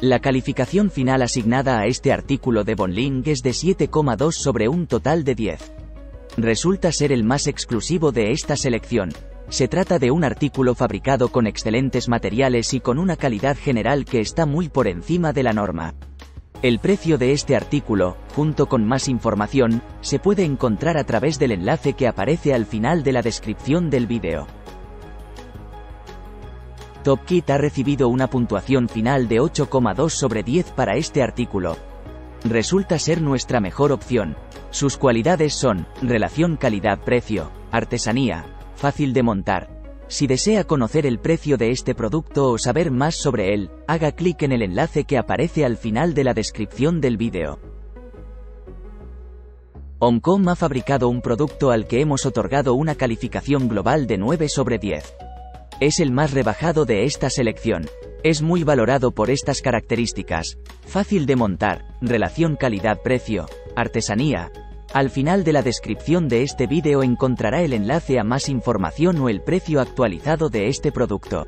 La calificación final asignada a este artículo de Bonling es de 7,2 sobre un total de 10. Resulta ser el más exclusivo de esta selección. Se trata de un artículo fabricado con excelentes materiales y con una calidad general que está muy por encima de la norma. El precio de este artículo, junto con más información, se puede encontrar a través del enlace que aparece al final de la descripción del vídeo. TopKit ha recibido una puntuación final de 8,2 sobre 10 para este artículo. Resulta ser nuestra mejor opción. Sus cualidades son, relación calidad-precio, artesanía, fácil de montar. Si desea conocer el precio de este producto o saber más sobre él, haga clic en el enlace que aparece al final de la descripción del vídeo. Omcom ha fabricado un producto al que hemos otorgado una calificación global de 9 sobre 10. Es el más rebajado de esta selección. Es muy valorado por estas características. Fácil de montar, relación calidad-precio, artesanía. Al final de la descripción de este vídeo encontrará el enlace a más información o el precio actualizado de este producto.